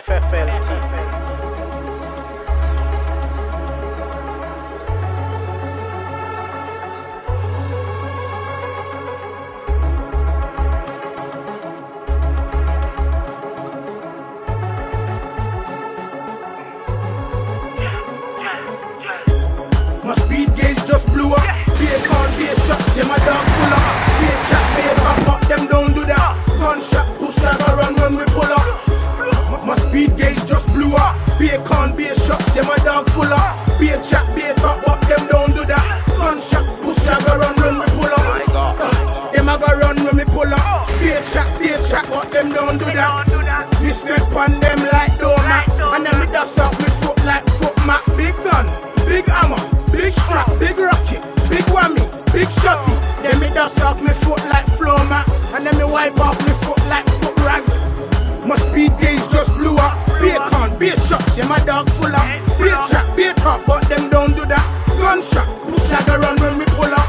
FFLT. My speed gauge just blew up. Beer can't be a shots, yeah, my gunshot. Me stagger run when me pull up.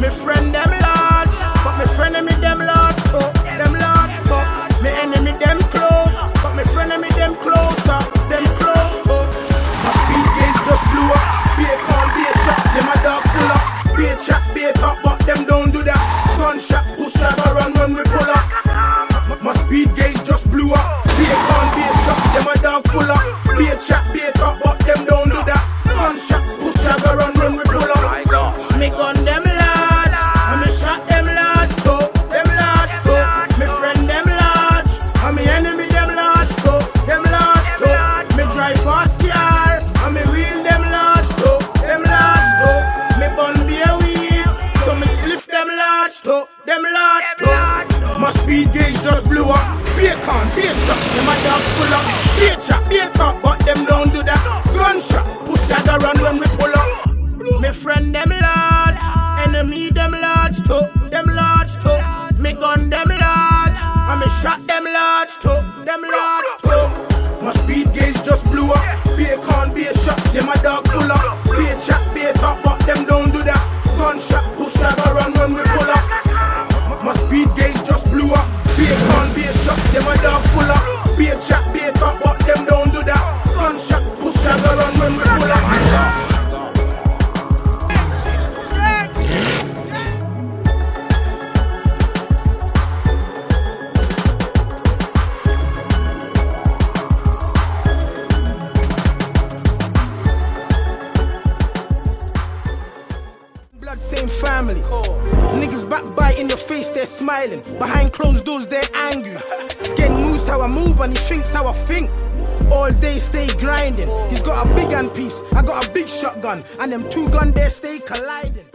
Me friend them large, but me friend enemy them large, but them large, but me enemy them close, but me friend me them closer, them close, but my speed gauge just blew up. Be a call, be a shot, see my dog pull up. Be a chat, be a just blew up. Bacon, base shots, them a dog full up. Bait shot, bait up, but them don't do that. family. Niggas backbiting the face, they're smiling. Behind closed doors, they're angry. Skin moves how I move and he thinks how I think. All day stay grinding. He's got a big handpiece, I got a big shotgun, and them two gun there stay colliding.